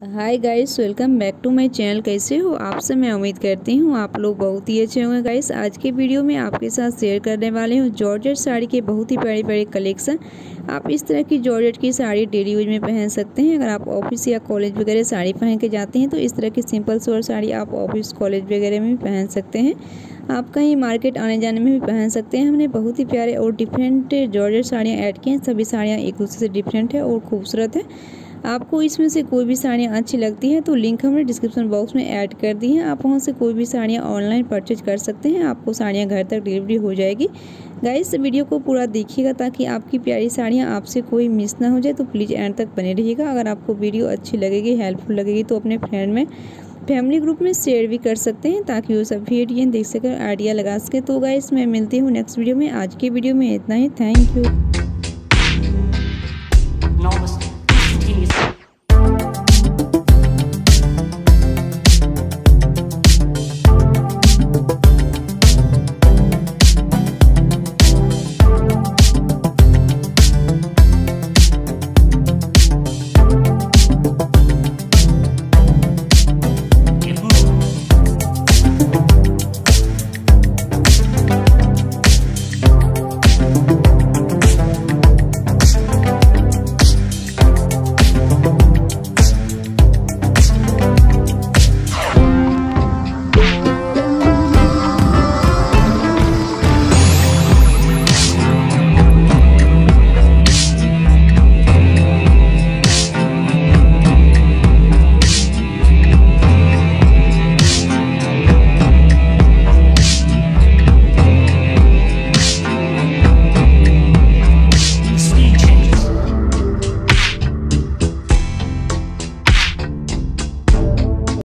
Hi guys welcome back to my channel कैसे हो? आपसे मैं उम्मीद करती हूँ आप लोग बहुत ही अच्छे होंगे गाइस आज के वीडियो में आपके साथ शेयर करने वाले हूँ जॉर्जेट साड़ी के बहुत ही प्यारे प्यारे कलेक्शन आप इस तरह की जॉर्जेट की साड़ी डेली यूज़ में पहन सकते हैं। अगर आप ऑफ़िस या कॉलेज वगैरह साड़ी पहन के जाते हैं तो इस तरह की सिंपल सोर साड़ी आप ऑफ़िस कॉलेज वगैरह में भी पहन सकते हैं। आप कहीं मार्केट आने जाने में भी पहन सकते हैं। हमने बहुत ही प्यारे और डिफरेंट जॉर्जेट साड़ियाँ ऐड की हैं। सभी साड़ियाँ एक दूसरे से डिफरेंट है और खूबसूरत है। आपको इसमें से कोई भी साड़ियाँ अच्छी लगती हैं तो लिंक हमने डिस्क्रिप्शन बॉक्स में ऐड कर दी है। आप वहाँ से कोई भी साड़ियाँ ऑनलाइन परचेज कर सकते हैं। आपको साड़ियाँ घर तक डिलीवरी हो जाएगी। गाइस वीडियो को पूरा देखिएगा ताकि आपकी प्यारी साड़ियाँ आपसे कोई मिस ना हो जाए तो प्लीज़ एंड तक बने रहिएगा। अगर आपको वीडियो अच्छी लगेगी हेल्पफुल लगेगी तो अपने फ्रेंड में फैमिली ग्रुप में शेयर भी कर सकते हैं ताकि वो सब वीडियो देख सकें आइडिया लगा सके। तो गाइस मैं मिलती हूँ नेक्स्ट वीडियो में। आज के वीडियो में इतना ही। Thank you